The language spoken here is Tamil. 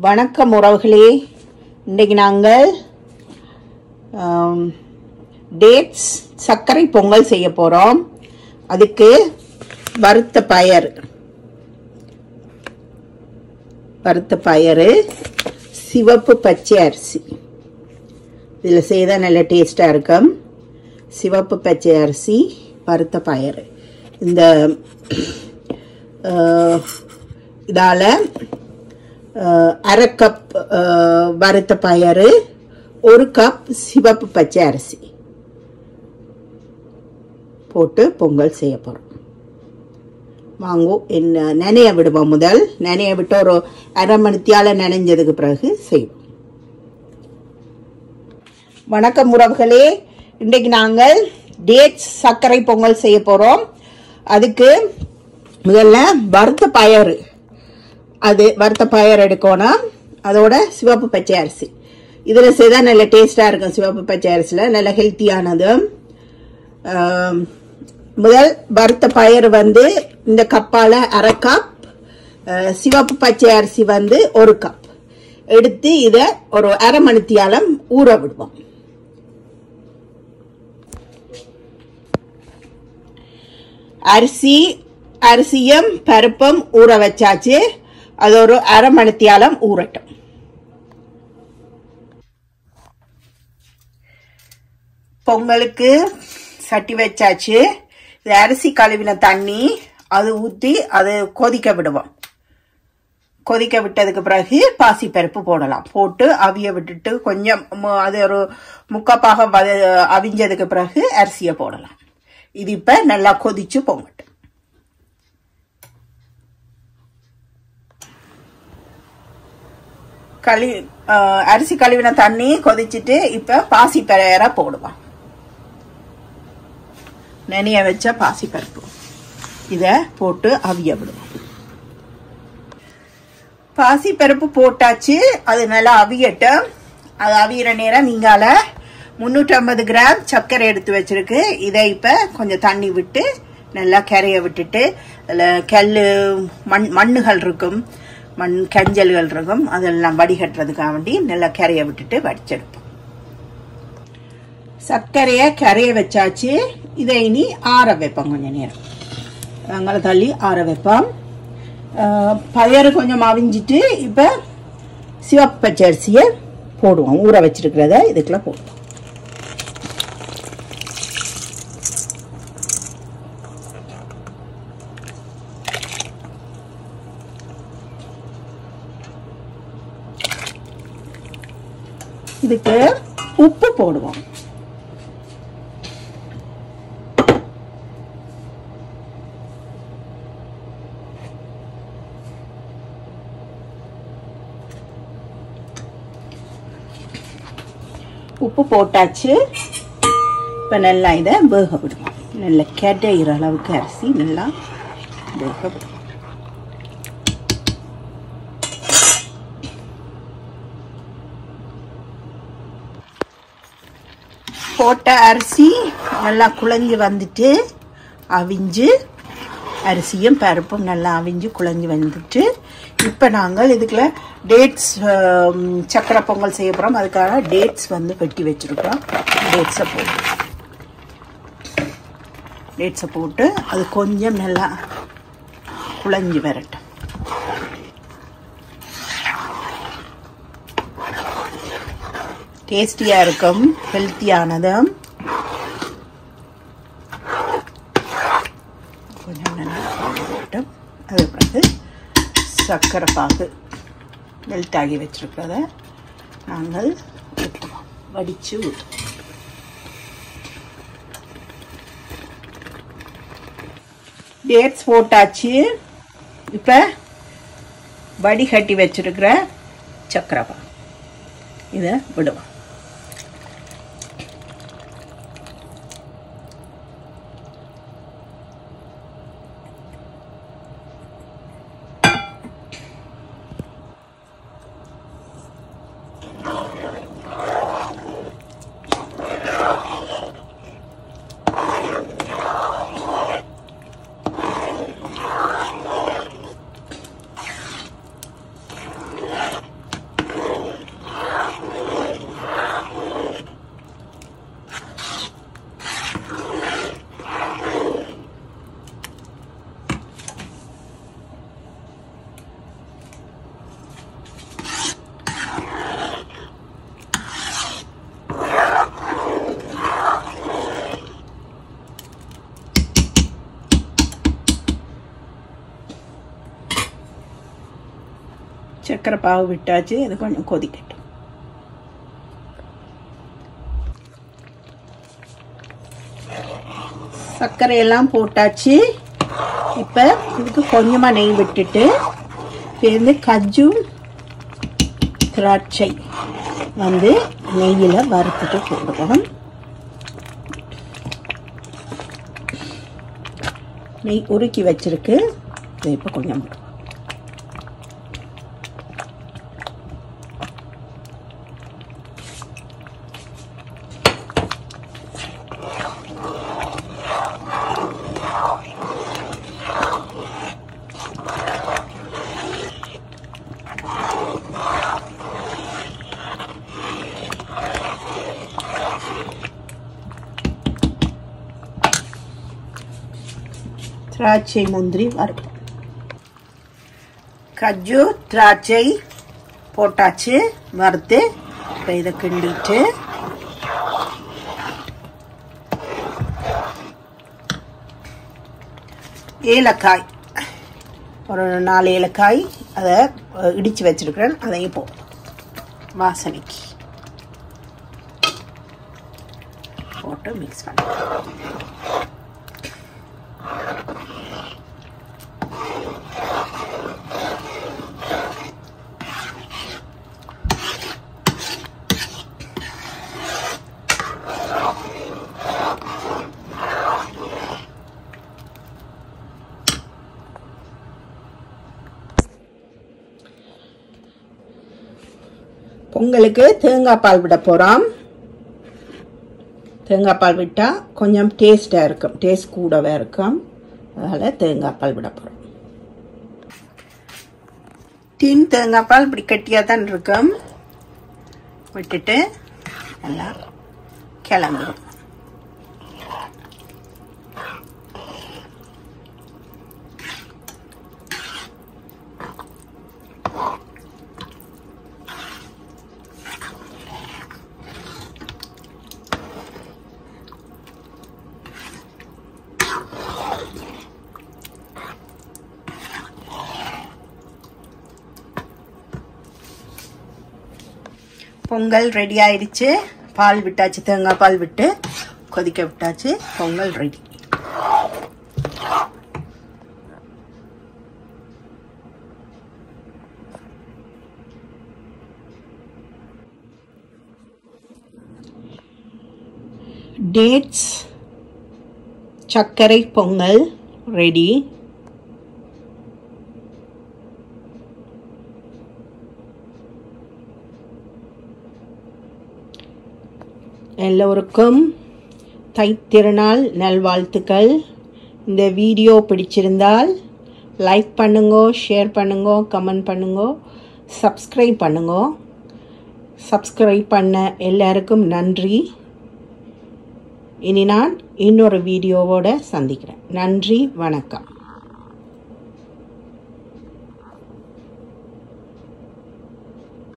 வணக்கம் உறவுகளே. இன்றைக்கு நாங்கள் டேட்ஸ் சர்க்கரை பொங்கல் செய்ய போகிறோம் அதுக்கு வறுத்த பயறு. வறுத்த பயறு சிவப்பு பச்சை அரிசி. இதில் செய்தால் நல்ல டேஸ்ட்டாக இருக்கும். சிவப்பு பச்சை அரிசி வறுத்த பயறு. இந்த இதால் அரை கப் வறுத்த பயறு ஒரு கப் சிவப்பு பச்சை அரிசி போட்டு பொங்கல் செய்ய போகிறோம் வாங்கோ என்ன நினைய விடுவோம் முதல். நனைய விட்டு ஒரு அரை மணித்தியால் நனைஞ்சதுக்கு பிறகு செய்வோம். வணக்கம் உறவுகளே. இன்றைக்கு நாங்கள் டேட்ஸ் சர்க்கரை பொங்கல் செய்ய போகிறோம் அதுக்கு முதல்ல வறுத்த பயறு அது வறுத்த பயர் எடுக்கணும் அதோட சிவப்பு பச்சை அரிசி. இதில் செய்தால் நல்ல டேஸ்ட்டாக இருக்கும் சிவப்பு பச்சை அரிசியில் நல்ல ஹெல்த்தியானது முதல் வறுத்த பயர் வந்து இந்த கப்பால் அரை கப் சிவப்பு பச்சை அரிசி வந்து ஒரு கப் எடுத்து இதை ஒரு அரை மணித்தியாலம் ஊற விடுவோம். அரிசி அரிசியும் பருப்பும் ஊற வச்சாச்சு. அது ஒரு அரை மணித்தியாலம் ஊறட்டும். பொங்கலுக்கு சட்டி வச்சாச்சு. இது அரிசி கழுவின தண்ணி அது ஊற்றி அது கொதிக்க விடுவோம். கொதிக்க விட்டதுக்கு பிறகு பாசி பருப்பு போடலாம். போட்டு அவிய விட்டுட்டு கொஞ்சம் மு- அது ஒரு முக்கப்பாக அவிஞ்சதுக்கு பிறகு அரிசியை போடலாம். இது இப்போ நல்லா கொதிச்சு பொங்கட்டும். கழி அரிசி கழுவின தண்ணி கொதிச்சிட்டு இப்ப பாசி பயிர போடுவோம். நெனைய வச்ச பாசி பருப்பு. இத போட்டு அவிய விடுவோம். பாசி பருப்பு போட்டாச்சு அது நல்லா அவியட்டும். அது அவியிற நேரம் நீங்கால முந்நூற்றி கிராம் சர்க்கரை எடுத்து வச்சிருக்கு. இதை இப்போ கொஞ்சம் தண்ணி விட்டு நல்லா கரைய விட்டுட்டு அதில் கல் மண் மண்ணுகள் இருக்கும். மண் கஞ்சல்கள் இருக்கும் அதெல்லாம் வடிகட்டுறதுக்காக வேண்டி நல்லா கரையை விட்டுட்டு வடிச்செடுப்போம் சர்க்கரையை கரைய வச்சாச்சு. இதை இனி ஆற வைப்போம் கொஞ்சம் நேரம். அங்கே தள்ளி ஆற வைப்போம். பயறு கொஞ்சம் அவிஞ்சிட்டு இப்போ சிவப்பு போடுவோம். ஊற வச்சிருக்கிறத இதுக்குள்ள போடுவோம். இதுக்கு உப்பு போடுவோம். உப்பு போட்டாச்சு. இப்போ நல்லா இதை வேக விடுவோம். நல்லா கெடையிற அளவுக்கு அரிசி நல்லா வேக விடுவோம். போட்ட அரிசி நல்லா குழஞ்சி வந்துட்டு அவிஞ்சு அரிசியும் பருப்பும் நல்லா அவிஞ்சு குழஞ்சி வந்துட்டு இப்போ நாங்கள் இதுக்குள்ள டேட்ஸ் சக்கரை பொங்கல் செய்ய போகிறோம் அதுக்காக டேட்ஸ் வந்து வெட்டி வச்சுருக்கோம். டேட்ஸை போட்டு. டேட்ஸை போட்டு அது கொஞ்சம் நல்லா குழஞ்சி வரட்டும். டேஸ்டியாக இருக்கும் ஹெல்த்தியானது கொஞ்சம் நல்லா போட்டும் அது பிறகு சர்க்கரை பாகு மெல்ட் ஆகி வச்சிருக்கிறத நாங்கள் ஊற்றுவோம். வடித்து ஊற்றுவோம். டேட்ஸ் போட்டாச்சு. இப்போ வடிகட்டி வச்சிருக்கிற சக்கரவா இதை விடுவோம். சர்க்கரை பாவு விட்டாச்சு இது கொஞ்சம் கொதிக்கட்டும். சர்க்கரையெல்லாம் போட்டாச்சு. இப்போ இதுக்கு கொஞ்சமாக நெய் விட்டுட்டு சேர்ந்து கஜு திராட்சை வந்து நெய்யில் வறுத்துட்டு போடுவோம் நெய் உருக்கி வச்சிருக்கு. இப்போ கொஞ்சம் திராட்சை முந்திரி வறுப்போம் கஜு திராட்சை போட்டாச்சு வறுத்து இப்போ இதை கிண்டிட்டு ஏலக்காய் ஒரு நாலு ஏலக்காய் அதை இடித்து வச்சுருக்கிறேன் வச்சிருக்கிறேன் அதையும் போ வாசனைக்கு போட்டு மிக்ஸ் பண்ண உங்களுக்கு தேங்காய் பால் விட போகிறோம் தேங்காய் பால் விட்டால் கொஞ்சம் டேஸ்ட்டாக இருக்கும். டேஸ்ட் கூடவே இருக்கும். அதனால் தேங்காய் பால் விட போகிறோம் தீன் தேங்காய் பால் இப்படி கட்டியாக தான் இருக்கும். விட்டுட்டு நல்லா கிளம்பிடும் பொங்கல் ரெடி ஆயிடுச்சு. பால் விட்டாச்சு தேங்காய் பால் விட்டு கொதிக்க விட்டாச்சு. பொங்கல் ரெடி டேட்ஸ் சர்க்கரை பொங்கல் ரெடி எல்லோருக்கும் தைத்திருநாள் நல்வாழ்த்துக்கள். இந்த வீடியோ பிடிச்சிருந்தால் லைக் பண்ணுங்க ஷேர் பண்ணுங்க கமெண்ட் பண்ணுங்க சப்ஸ்கிரைப் பண்ணுங்க. சப்ஸ்கிரைப் பண்ண எல்லாருக்கும் நன்றி. இனி நான் இன்னொரு வீடியோவோடு சந்திக்கிறேன். நன்றி வணக்கம்.